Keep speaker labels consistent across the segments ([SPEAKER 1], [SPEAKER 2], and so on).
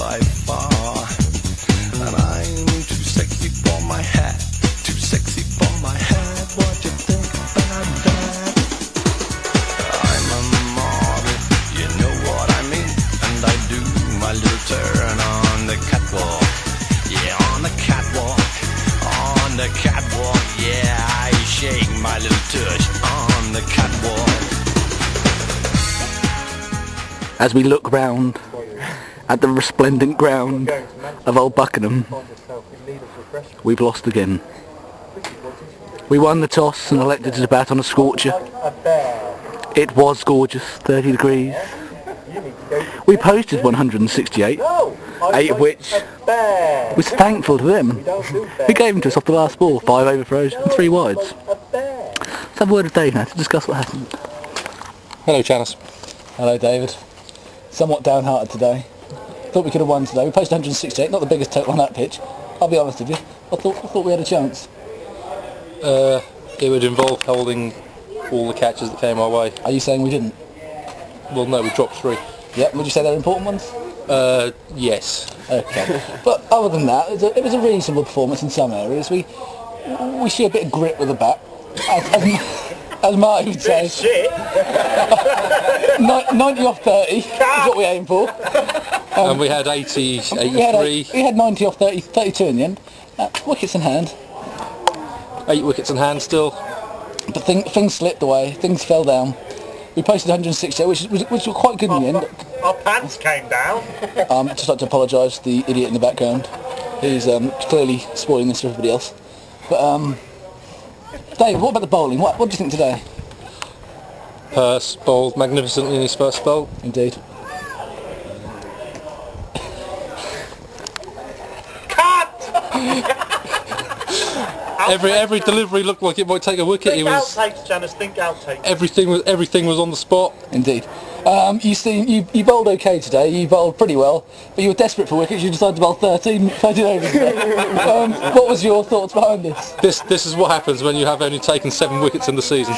[SPEAKER 1] by far. And I'm too sexy for my hat, too sexy for my hat. What you think about that? I'm a model, you know what I mean. And I do my little turn on the catwalk. Yeah, on the catwalk, on the catwalk. Yeah, I shake my little tush on the catwalk.
[SPEAKER 2] As we look round, at the resplendent ground of Old Buckenham, we've lost again. We won the toss and elected to bat on a scorcher. It was gorgeous, 30 degrees. We posted 168, eight of which was thankful to them. We gave them to us off the last ball, five overthrows and three wides. Let's have a word with Dave now to discuss what happened.
[SPEAKER 3] Hello, Chalice.
[SPEAKER 2] Hello David. Somewhat downhearted today. Thought we could have won today. We posted 168, not the biggest total on that pitch. I'll be honest with you. I thought, I thought we had a chance.
[SPEAKER 3] Uh, it would involve holding all the catches that came our way.
[SPEAKER 2] Are you saying we didn't?
[SPEAKER 3] Well, no, we dropped three.
[SPEAKER 2] Yep, would you say they're important ones?
[SPEAKER 3] Uh, yes.
[SPEAKER 2] Okay. but other than that, it was, a, it was a reasonable performance in some areas. We we see a bit of grit with the bat. As, as, as Marty would say.
[SPEAKER 4] Shit.
[SPEAKER 2] 90 off 30 is what we aim for.
[SPEAKER 3] And we had 80, 83.
[SPEAKER 2] We had, a, we had 90 off 30, 32 in the end. Uh, wickets in hand.
[SPEAKER 3] Eight wickets in hand still.
[SPEAKER 2] But thing, things slipped away, things fell down. We posted 160, which was, which was quite good in the end.
[SPEAKER 4] Our pants came down.
[SPEAKER 2] Um, just like to apologise to the idiot in the background. He's um, clearly spoiling this for everybody else. But um, Dave, what about the bowling? What, what do you think today?
[SPEAKER 3] Purse bowled magnificently in his first spell.
[SPEAKER 2] Indeed.
[SPEAKER 4] Cut!
[SPEAKER 3] Every every delivery looked like it might take a wicket. He
[SPEAKER 4] Think
[SPEAKER 3] was
[SPEAKER 4] outtakes, Janice, think outtakes.
[SPEAKER 3] everything was everything was on the spot.
[SPEAKER 2] Indeed. Um, you, see, you, you bowled okay today, you bowled pretty well, but you were desperate for wickets, you decided to bowl 13, 13 overs um, what was your thoughts behind this?
[SPEAKER 3] This this is what happens when you have only taken seven wickets in the season.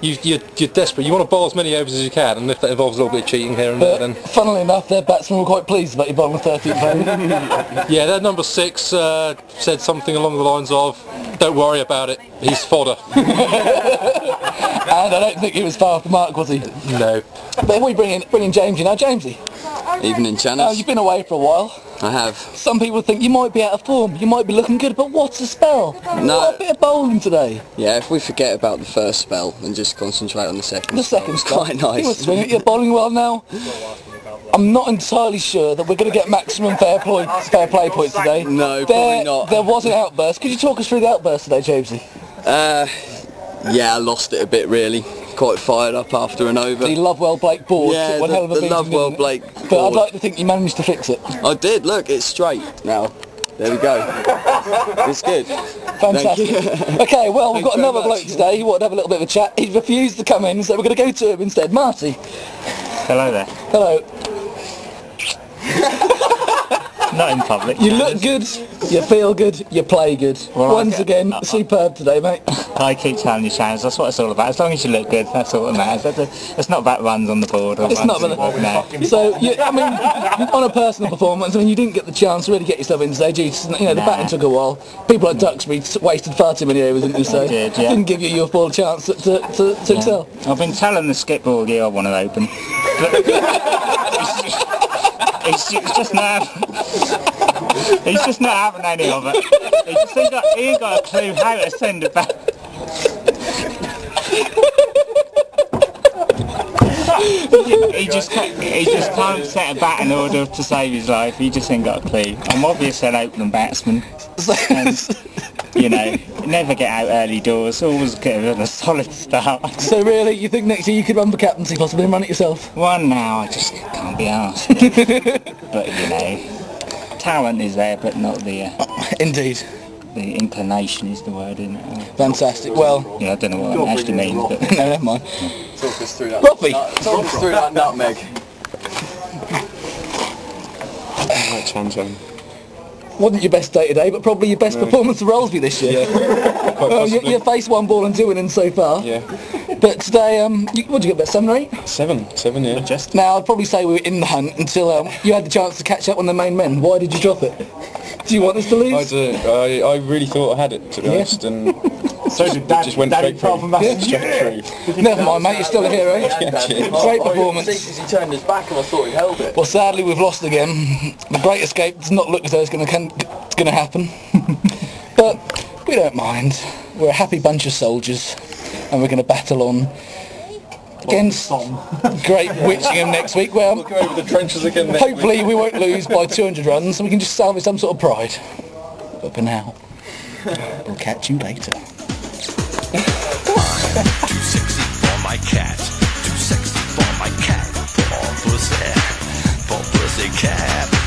[SPEAKER 3] You, you're, you're desperate. You want to bowl as many overs as you can, and if that involves a little bit of cheating here and there,
[SPEAKER 2] But
[SPEAKER 3] then
[SPEAKER 2] funnily enough, their batsmen were quite pleased about you bowling 13th over.
[SPEAKER 3] yeah, their number six uh, said something along the lines of, "Don't worry about it. He's fodder."
[SPEAKER 2] and I don't think he was far off the mark, was he?
[SPEAKER 3] no.
[SPEAKER 2] But we bring in, bring in Jamesy now. Jamesy,
[SPEAKER 5] Evening,
[SPEAKER 2] now
[SPEAKER 5] Janice.
[SPEAKER 2] you've been away for a while.
[SPEAKER 5] I have.
[SPEAKER 2] Some people think you might be out of form, you might be looking good, but what's a spell?
[SPEAKER 5] No.
[SPEAKER 2] What a bit of bowling today.
[SPEAKER 5] Yeah, if we forget about the first spell and just concentrate on the second
[SPEAKER 2] The
[SPEAKER 5] spell,
[SPEAKER 2] second spell.
[SPEAKER 5] quite
[SPEAKER 2] You
[SPEAKER 5] nice.
[SPEAKER 2] it, You're bowling well now. I'm not entirely sure that we're going to get maximum fair play, fair play points today.
[SPEAKER 5] No,
[SPEAKER 2] there,
[SPEAKER 5] probably not.
[SPEAKER 2] There was an outburst. Could you talk us through the outburst today, Jamesy?
[SPEAKER 5] Uh, yeah, I lost it a bit really. Quite fired up after an over.
[SPEAKER 2] The Lovewell Blake board
[SPEAKER 5] Yeah,
[SPEAKER 2] took one
[SPEAKER 5] the-
[SPEAKER 2] hell of a
[SPEAKER 5] the Lovewell
[SPEAKER 2] didn't?
[SPEAKER 5] Blake
[SPEAKER 2] But I'd like to think you managed to fix it.
[SPEAKER 5] I did, look, it's straight now. There we go. it's good.
[SPEAKER 2] Fantastic. okay, well, we've got
[SPEAKER 5] very
[SPEAKER 2] another
[SPEAKER 5] much.
[SPEAKER 2] bloke today who wanted to have a little bit of a chat. He refused to come in, so we're going to go to him instead. Marty,
[SPEAKER 6] Hello there.
[SPEAKER 2] hello.
[SPEAKER 6] Not in public.
[SPEAKER 2] You look good, you feel good, you play good.
[SPEAKER 6] Well,
[SPEAKER 2] Once
[SPEAKER 6] I-
[SPEAKER 2] again, superb today, mate.
[SPEAKER 6] I keep telling you, Shans, that's what it's all about. As long as you look good, that's all that matters. It's not about runs on the board. Or
[SPEAKER 2] It's not about
[SPEAKER 6] no.
[SPEAKER 2] So, you, I mean, on a personal performance, I mean, you didn't get the chance to really get yourself in due to, you know, the
[SPEAKER 6] Nah.
[SPEAKER 2] batting took a while. People at Duxbury wasted far too many overs, didn't they? So,
[SPEAKER 6] Did, yeah.
[SPEAKER 2] didn't give you your full chance to, to, to, to excel.
[SPEAKER 6] I've been telling the skip all year I want to open. It's, it's just not He's just not having any of it. He just ain't got, he ain't got a clue how to send it back. He just can't, he just can't set a bat in order to save his life. He just ain't got a clue. I'm obviously an opening batsman. And, you know, never get out early doors. Always get a solid start.
[SPEAKER 2] So really, you think next year you could run for captaincy possibly and run it yourself?
[SPEAKER 6] One now, I just can't be asked. but you know, talent is there, but not the uh,
[SPEAKER 2] Indeed.
[SPEAKER 6] The inclination is the word, isn't it?
[SPEAKER 2] Fantastic. Well,
[SPEAKER 6] Yeah, I don't know what that actually means, but
[SPEAKER 2] no, never mind.
[SPEAKER 5] Talk us through that.
[SPEAKER 2] Robbie.
[SPEAKER 5] nut- Talk us through that nutmeg.
[SPEAKER 2] Wasn't your best day today, but probably your best performance of Rollesby this year. well, you, you faced one ball and two innings so far.
[SPEAKER 3] Yeah.
[SPEAKER 2] But today, um, you, what did you get, about seven or eight?
[SPEAKER 3] Seven. Seven, yeah.
[SPEAKER 6] just
[SPEAKER 2] Now, I'd probably say we were in the hunt until um, you had the chance to catch up on the main men. Why did you drop it? Do you want us to
[SPEAKER 7] I
[SPEAKER 2] lose?
[SPEAKER 7] did. I, I really thought I had it to be
[SPEAKER 2] Yeah.
[SPEAKER 7] honest, and
[SPEAKER 6] so did
[SPEAKER 7] it just went straight through.
[SPEAKER 2] Yeah.
[SPEAKER 7] Straight through.
[SPEAKER 2] Never mind, mate, you're still a hero. Eh? Great performance.
[SPEAKER 5] He turned his back and I thought he held it.
[SPEAKER 2] Well, sadly, we've lost again. The Great Escape does not look as though it's going to happen. but we don't mind. We're a happy bunch of soldiers, and we're going to battle on. Against Great Witchingham next week. Well,
[SPEAKER 7] We'll go over the trenches again next
[SPEAKER 2] hopefully we won't lose by 200 runs and we can just salvage some sort of pride. But for now, we'll catch you later.
[SPEAKER 1] Too sexy for my cat. Too sexy for my cat. Poor pussy. Poor pussy cat.